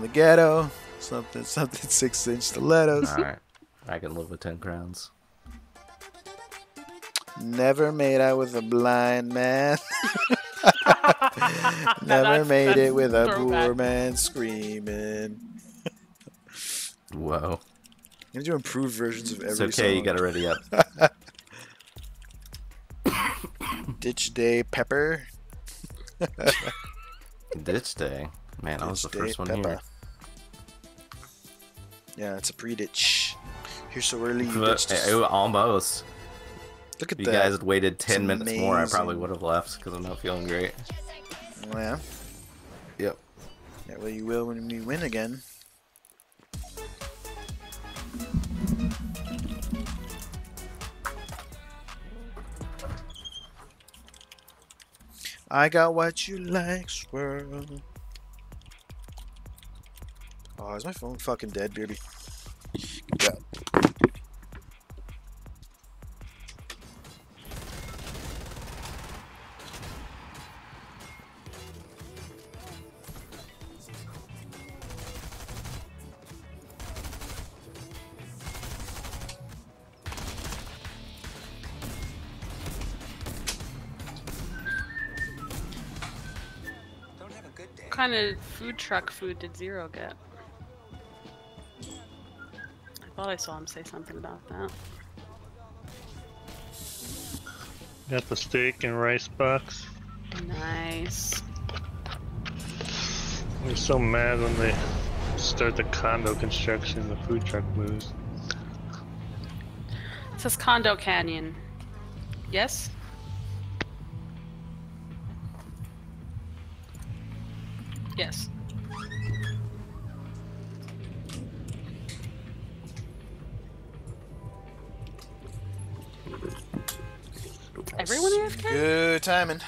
from the ghetto. Something, something six inch stilettos. Alright. I can live with 10 crowns. Never made out with a blind man. Never That's- made it with a poor man screaming. Whoa. I'm gonna do improved versions of every It's okay, you gotta ready up. Ditch Day Pepper. Ditch day. Man, I was the first one Pepper. here. Yeah, it's a pre-ditch. You're so early. You ditched us. almost. Look at If you that. guys had waited 10 minutes more, I probably would have left because I'm not feeling great. Oh, yeah. Yep. Yeah, well, you will when we win again. I got what you like, swirl. Oh, is my phone fucking dead, baby? Yeah. What kind of food truck food did Zero get? I thought I saw him say something about that. Got the steak and rice box. Nice. We're so mad when they start the condo construction, the food truck moves. It says Condo Canyon. Yes? Yes. Everyone AFK? Good timing.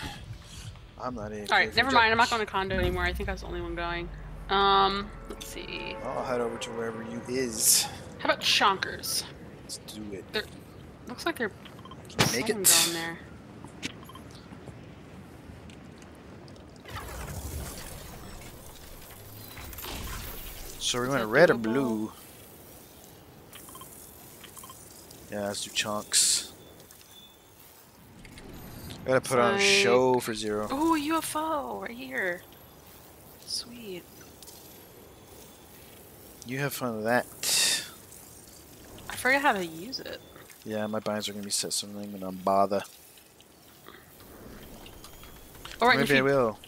I'm not AFK. Alright, never mind. I'm not going to condo anymore. I think I was the only one going. Um, let's see. I'll head over to wherever you is. How about Chonkers? Let's do it. Looks like they're Make it. there. So we that red or blue? Yeah, let's do chunks. I gotta put on a show for zero. Oh, UFO right here. Sweet. You have fun with that. I forget how to use it. Yeah, my binds are gonna be set something and I'm bother. Oh, right, Maybe I will.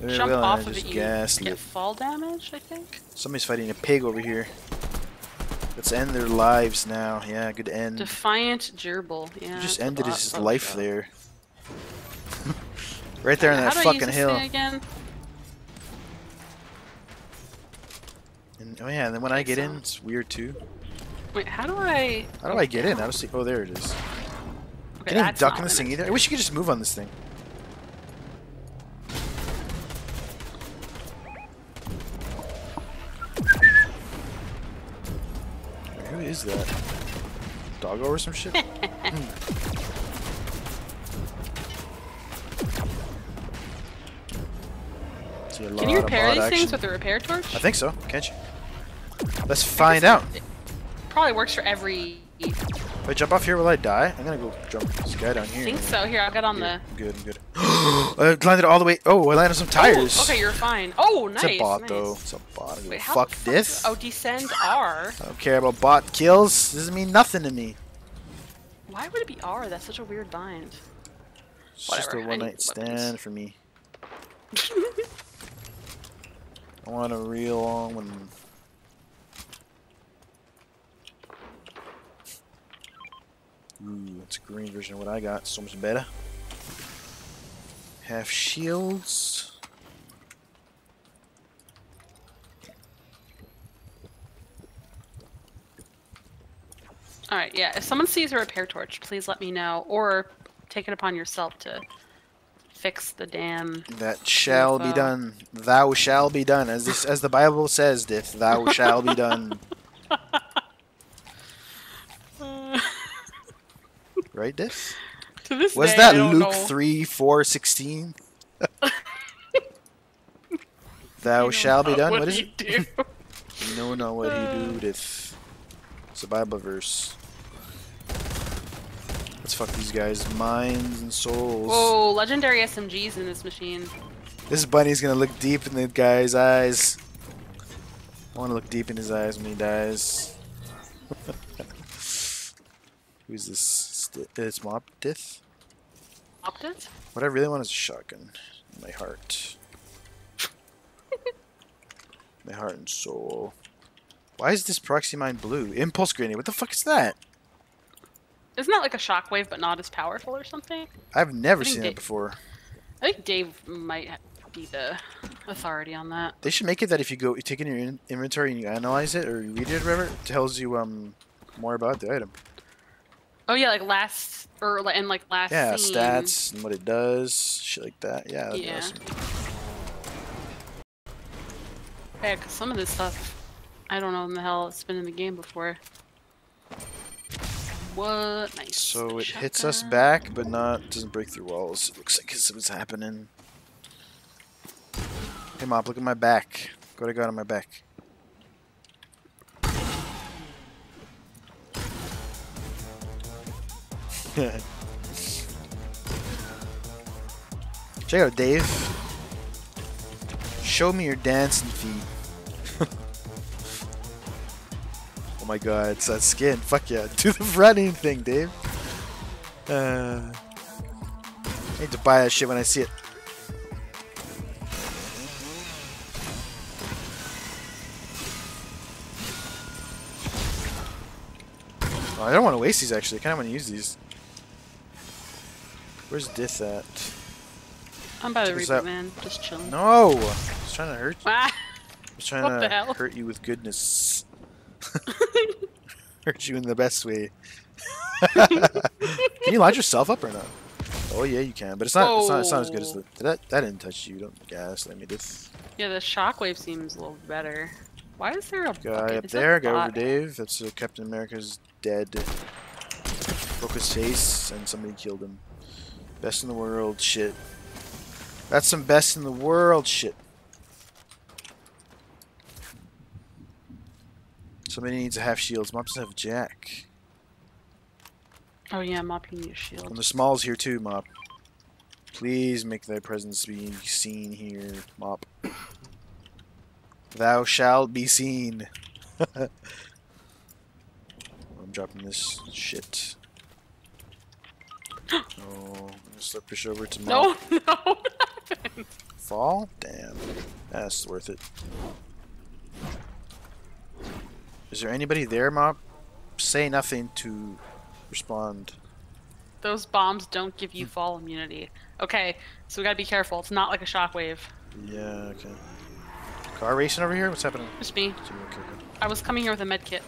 Maybe I jump will off of it, you get fall damage, I think. Somebody's fighting a pig over here. Let's end their lives now. Yeah, good end. Defiant gerbil. Yeah. You just ended his life there. right there on that I fucking hill. again? And, oh yeah, and then when I get in, it's weird too. Wait, how do I? How do I get in? I don't see. Oh, there it is. Okay, you that's duck in this thing either? I wish you could just move on this thing. Is that? Doggo or some shit? Hmm. A Can you repair these action. things with a repair torch? I think so. Can't you? Let's find out. Probably works for every. Wait, jump off here will I die? I'm gonna go jump this guy down here. I think so. Here, I'll get on the. Good, I'm good. I landed all the way. Oh, I landed on some oh, tires. Oh, okay, you're fine. Oh, nice. It's a bot nice. though. It's a bot. Wait, fuck fuck this. do- Oh, descend R. I don't care about bot kills. This doesn't mean nothing to me. Why would it be R? That's such a weird bind. It's just a one need night weapons. stand for me. I want a real long one. Ooh, it's a green version of what I got. So much better. Half shields. All right, yeah. If someone sees a repair torch, please let me know, or take it upon yourself to fix the damn. That shall be done. Thou shall be done, as this, as the Bible says, Dith. Thou shall be done. Right, to this Was day, that Luke know. three four sixteen? Thou shall be done. What, What is he it? do? You know not what Uh. he doeth. It's a Bible verse. Let's fuck these guys' minds and souls. Whoa, legendary SMGs in this machine. This bunny's gonna look deep in the guy's eyes. I wanna look deep in his eyes when he dies. Who's this? Sti- It's Mop Dith? Opted? What I really want is a shotgun. in My heart. my heart and soul. Why is this proxy mine blue? Impulse grenade. What the fuck is that? Isn't that like a shockwave but not as powerful or something? I've never seen it before. I think Dave might be the authority on that. They should make it that if you go, you take in your in inventory and you analyze it or you read it or whatever, it tells you um more about the item. Oh yeah, like last or and like last. Yeah, scene. stats and what it does, shit like that. Yeah, that'd be Yeah. awesome. Yeah, 'cause some of this stuff, I don't know in the hell it's been in the game before. What? Nice. So it hits us back, but not doesn't break through walls. It looks like it's what's happening. Hey Mop, look at my back. What I got on my back. Check out Dave. Show me your dancing feet. oh my god, it's that skin. Fuck yeah. Do the running thing, Dave. Uh, I need to buy that shit when I see it. Oh, I don't want to waste these actually. I kind of want to use these. Where's Dith at? I'm by the Reaper out. man, just chilling. No! I was trying to hurt you. Ah, I was trying What the to hell? hurt you with goodness. hurt you in the best way. can you launch yourself up or not? Oh yeah, you can, but it's not. It's not. It's not as good as the. That that didn't touch you. Don't gas. Let me this yeah, the shockwave seems a little better. Why is there a guy bucket? up Is there. Guy over? Dave. That's uh, Captain America's dead. Broke his face and somebody killed him. Best in the world shit. That's some best in the world shit. Somebody needs a half shields. Mop doesn't have Jack. Oh yeah, mopping your And shield. the small's here too, Mop. Please make thy presence be seen here, Mop. Thou shalt be seen. I'm dropping this shit. Oh, I'm gonna push over to Mop. No, no. Fall? Damn. That's worth it. Is there anybody there, Mop? Say nothing to respond. Those bombs don't give you fall immunity. Okay, so we gotta be careful. It's not like a shockwave. Yeah, okay. Car racing over here? What's happening? Just me. Okay. I was coming here with a med kit.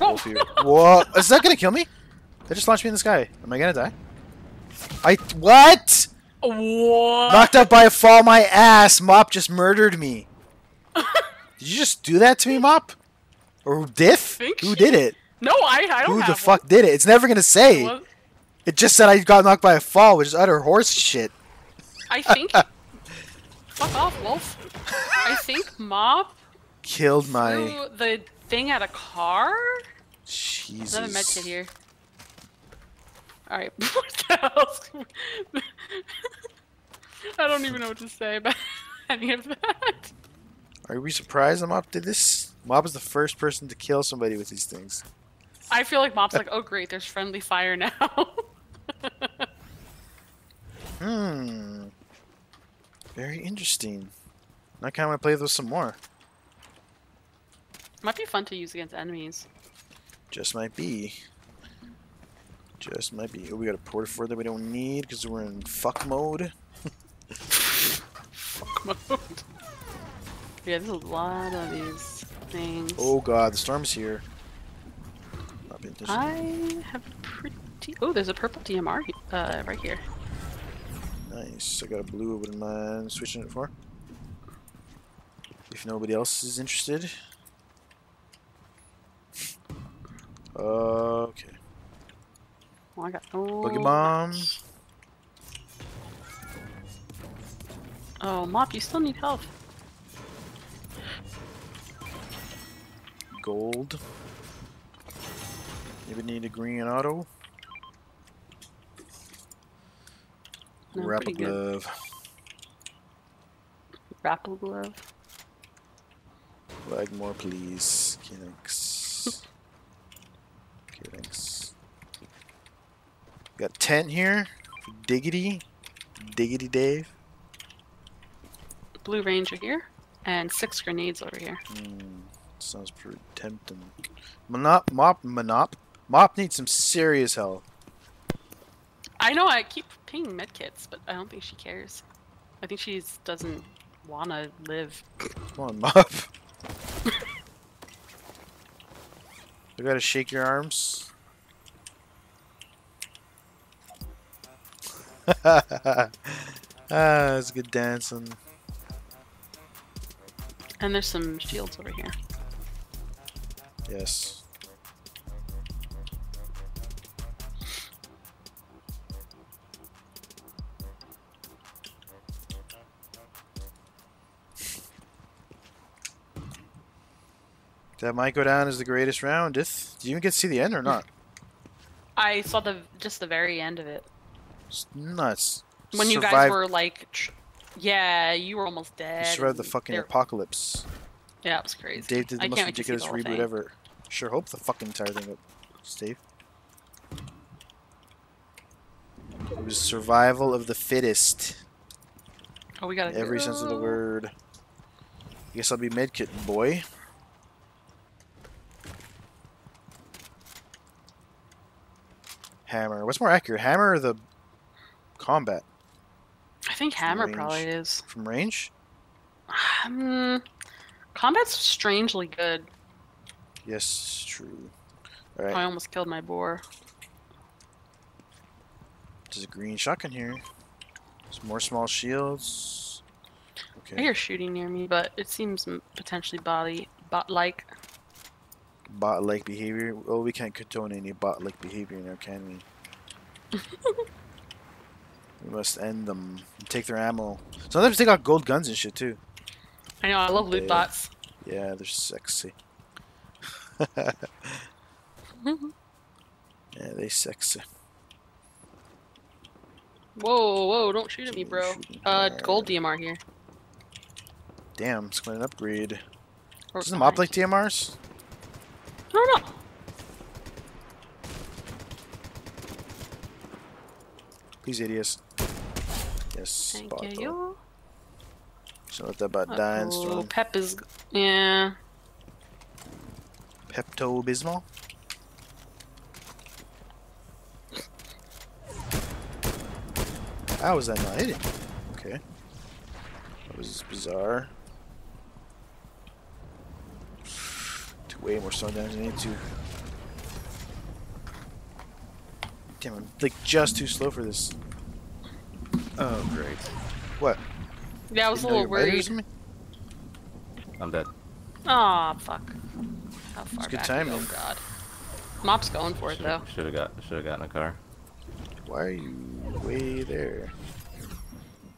Oh! Whoa! Is that gonna kill me? That just launched me in the sky. Am I gonna die? I what? What? Knocked up by a fall, my ass. Mop just murdered me. Did you just do that to me, Mop? Or Dith? Who she- did it? No, I, I don't Who the fuck one. did it? It's never gonna say. What? It just said I got knocked by a fall, which is utter horse shit. I think. fuck off, Wolf. I think Mop Killed my the thing at a car. Jesus. Another med kit here. All right. what the hell? I don't even know what to say about any of that. Are we surprised that Mop did this? Mop is the first person to kill somebody with these things. I feel like Mop's like, oh great, there's friendly fire now. Hmm. Very interesting. I kind of want to play those some more. Might be fun to use against enemies. Just might be. Just might be. Oh, we got a porta fort that we don't need because we're in fuck mode. Fuck mode. yeah, there's a lot of these things. Oh god, the storm's here. Not paying attention. I have pretty. Oh, there's a purple DMR uh, right here. Nice. I got a blue. Wouldn't mind switching it for. If nobody else is interested. Okay. I got no. Boogie bombs. Oh, Mop, you still need health. Gold. Maybe need a green auto. No, Rapid glove. Rapid glove. Like more, please. Got tent here. Diggity. Diggity Dave. Blue ranger here, and six grenades over here. Hmm, sounds pretty tempting. Monop, mop, monop. Mop needs some serious help. I know I keep pinging medkits, but I don't think she cares. I think she doesn't wanna live. Come on, Mop. you gotta shake your arms. ah, that's good dancing. And there's some shields over here. Yes. That might go down as the greatest round. If did you even get to see the end or not? I saw the just the very end of it It's nuts. when you guys were like, tr- yeah, you were almost dead. you survived the fucking there- apocalypse. Yeah, it was crazy. Dave did I the most wait to see the ridiculous reboot thing. ever. Sure hope the fucking entire thing up, Steve. It was survival of the fittest. Oh, we gotta Every sense of the go. word. Guess I'll be medkit boy. Hammer. What's more accurate, hammer or the combat I think hammer range. probably is. from range? Um, combat's strangely good. Yes, true. I almost killed my boar. there's a green shotgun here. Some more small shields. I Okay. hear shooting near me, but it seems potentially body bot-like. bot-like behavior. Well, we can't condone any bot-like behavior now, can we? We must end them. and Take their ammo. Sometimes they got gold guns and shit too. I know. I love loot bots. Yeah, they're sexy. yeah, they sexy. Whoa, whoa! Don't shoot at me, bro. Uh, gold DMR here. Damn, it's going to upgrade. Doesn't the mob like DMRs? I don't know. Please, idiots. Yes, Thank bot though. you. So what about and Oh, storm. Pep is. Yeah. Pepto Bismol. How was that not hitting? Okay. That was bizarre. Took way more stun damage than I need to. Damn, I'm like just too slow for this. Oh, great. What? Yeah, I was a little you worried. me? I'm dead. Aw, fuck. How far good back? timing. Oh god. Mop's going for it though. Should have got. Should have gotten a car. Why are you way there?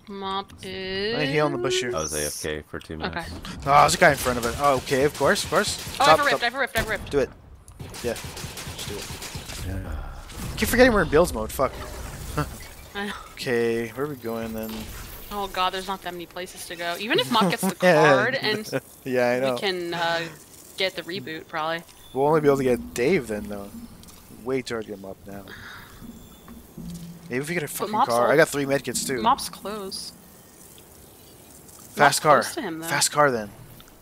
Mop is. I heal in the bush here. I was AFK for two minutes. Okay. Oh, there's a guy in front of it. Oh, okay, of course, of course. Oh, I've a rift. top. I have a rift. I have a rift. Do it. Yeah. Just do it. Keep forgetting we're in builds mode. Fuck. Okay, where are we going then? Oh god, there's not that many places to go. Even if Mop gets the card and yeah, I know. we can uh, get the reboot, probably. We'll only be able to get Dave then, though. Way too hard to get him up now. Maybe if we get a fucking car. I got three medkits too. Mop's close. Fast Mop's car. Him. Fast car then.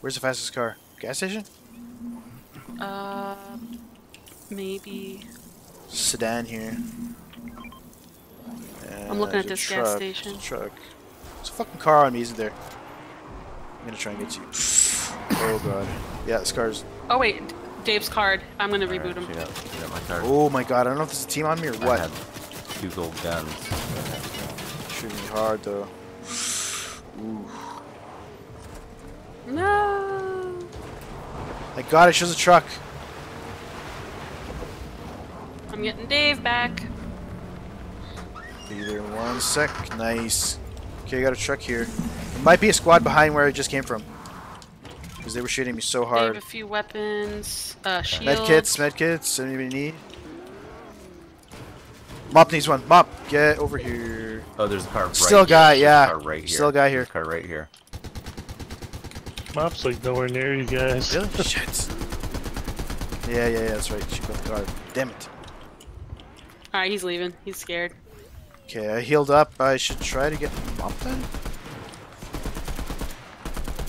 Where's the fastest car? Gas station? Uh, maybe. Sedan here. Uh, I'm looking at there's a this gas truck. station. There's a truck. There's a fucking car on me, isn't there? I'm gonna try and get you. oh god. Yeah, this car's. Oh wait, Dave's card. I'm gonna Alright, reboot him. She got, she got my car. Oh my god, I don't know if there's a team on me or what. I what. had two gold guns. Shooting me hard though. Ooh. No. My god, it shows a truck. I'm getting Dave back. Be there one sec. Nice. Okay, I got a truck here. There might be a squad behind where I just came from. Because they were shooting me so They have hard. a few weapons. Uh, shields. Medkits, medkits. Anybody need? Mop needs one. Mop, get over here. Oh, there's a car right Still here. guy, yeah. car right here. Still guy here. Car right here. Mop's like nowhere near you guys. Really? Shit. Yeah, yeah, yeah, that's right. She got the guard. Damn it. Alright, he's leaving. He's scared. Okay, I healed up. I should try to get Mop then?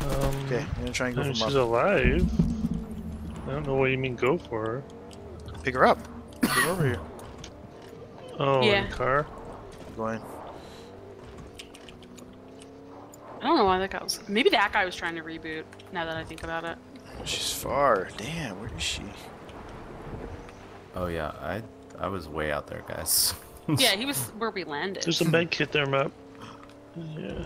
Um, Okay, I'm gonna try and go no, for she's alive. I don't know what you mean go for her. Pick her up. Get over here. Oh, in Yeah. the car? Going. I don't know why that guy was. Maybe that guy was trying to reboot. Now that I think about it. She's far. Damn, where is she? Oh yeah, I I was way out there, guys. Yeah, he was where we landed. There's a med kit there, Mop. Yeah.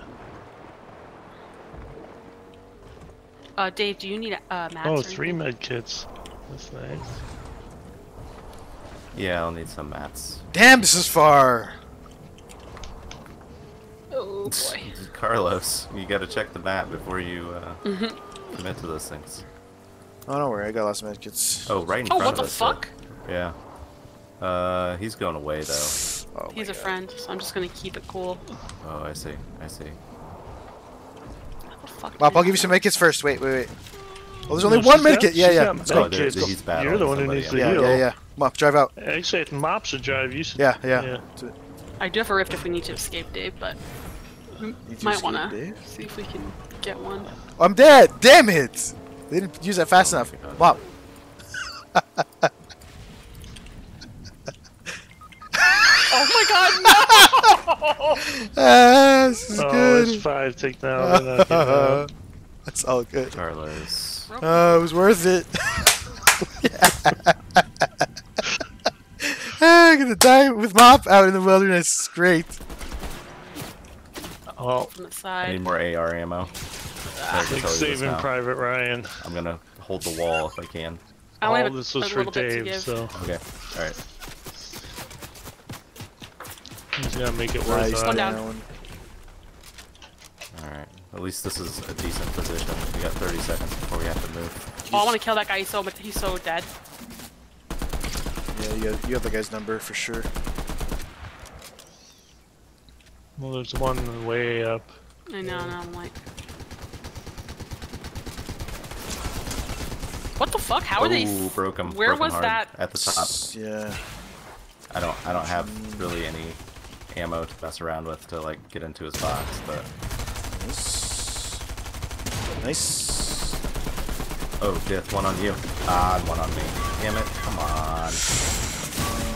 Uh, Dave, do you need uh, mats? Oh, or anything? med kits. That's nice. yeah, I'll need some mats. Damn, this is far. Oh boy. Carlos, you gotta check the map before you uh, Mm-hmm. commit to those things. Oh, don't worry. I got lots of medkits. Oh, right in Oh, front what of the us. so- fuck? Yeah. Uh, he's going away though. Oh, He's a God. friend, so I'm just gonna keep it cool. Oh, I see. I see. Fuck Mop, I'll give you some not- medkits first. Wait, wait, wait. Oh, there's only No, one she's medkit. Yeah, yeah. Let's go. Oh, there's- medkits. he's battling You're the one who needs to Yeah, heal. yeah, yeah. Mop, drive out. Actually, if Mop should drive, you should. Yeah, yeah. Yeah. I do have a rift if we need to escape, Dave, but we Need might wanna Dave? see if we can get one. I'm dead. Damn it. They didn't use that fast Oh enough. Mop. Oh my god, no! Ah, this is Oh, good. it's five. Take that one. knock it. That's all good. Carlos. Oh, it was worth it. I'm gonna die with Mop out in the wilderness. It's great. Oh, From I need more AR ammo. Ah, like tell you this saving. Private Ryan. I'm gonna hold the wall if I can. I All this was for little bit to Dave, so Okay. All right. He's gonna make it Nice worth One it. down. down. All right. At least this is a decent position. We got 30 seconds before we have to move. Oh, I want to kill that guy. He's so but he's so dead. Yeah, you got, you got the guy's number for sure. Well, there's one way up. I know, and I'm like, what the fuck? How are they? Ooh, s- broke him. Where broke him was hard that? At the top. Yeah. I don't. I don't have mm. really any ammo to mess around with to like get into his box, but Nice. Nice. oh, death. One on you. Ah, one on me. Damn it! Come on.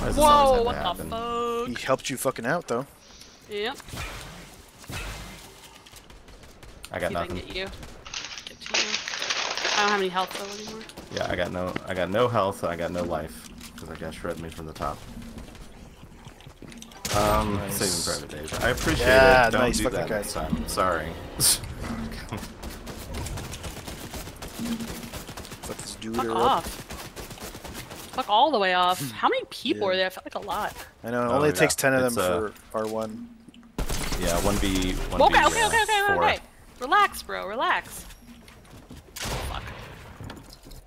Why does Whoa! have What to the happen? He helped you fucking out though. Yep. I got See if I nothing. get you. Get to you. I don't have any health though anymore. Yeah, I got no. I got no health. I got no life because I got shred me from the top. Um, Nice. saving private days. I appreciate Yeah, it. Don't nice do fucking that guy. next time. Sorry. Fuck this dude Fuck off. Fuck all the way off. How many people Yeah. are there? I felt like a lot. I know. It Oh, only yeah. takes ten of It's, them uh, for R1. yeah, one v one Okay, v. okay, uh, okay, okay, four. okay. Relax, bro. Relax. Fuck.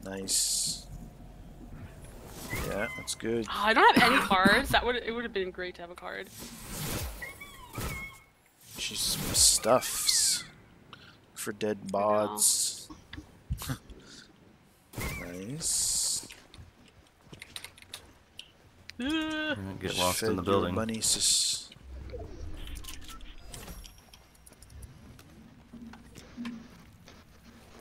Nice. Yeah, that's good. Oh, I don't have any cards. That would it would have been great to have a card. She's stuffs for dead bods. nice. Get lost Fed in the building. Money, sis.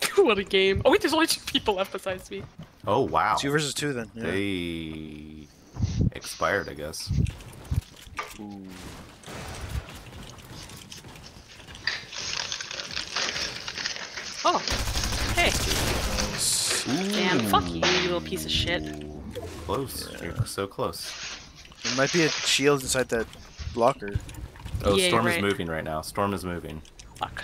what a game. Oh wait, there's only two people left besides me. Oh wow. Two versus two then. Yeah. They expired, I guess. Ooh. Oh. Hey. Nice. Damn, fuck you, you little piece of shit. Close. You're so close. There might be a shield inside that blocker. Oh, Yeah, Storm you're is moving right now. Storm is moving. Fuck.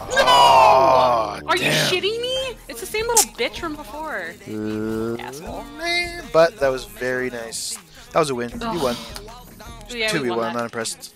Oh, Are you shitting me? It's the same little bitch from before. Asshole. Man, but that was very nice. That was a win. You won. Oh. Yeah, Two we v won one. I'm not impressed.